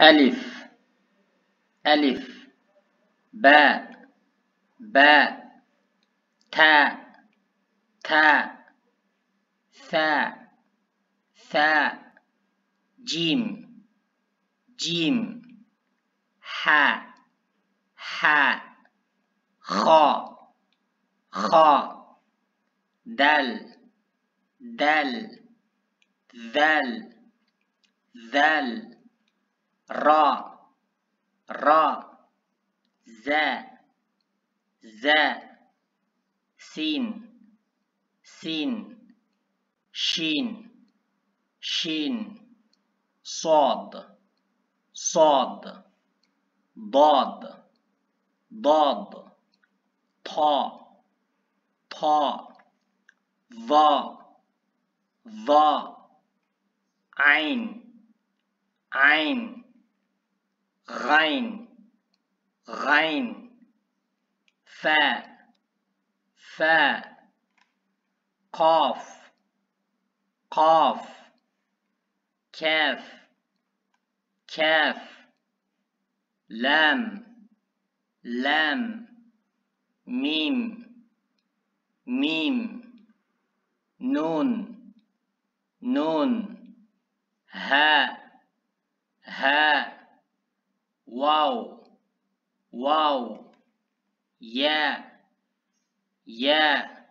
ألف ألف باء باء تاء تاء ثاء ثاء جيم جيم حاء حاء خاء خاء دل دل ذل ذل. را را ذا ذا سين سين شين شين صاد صاد ضاد ضاد طا طا ظا ظا عين عين غين غين فاء فاء قاف قاف كاف كاف لام لام ميم ميم نون نون wow, wow, yeah, yeah.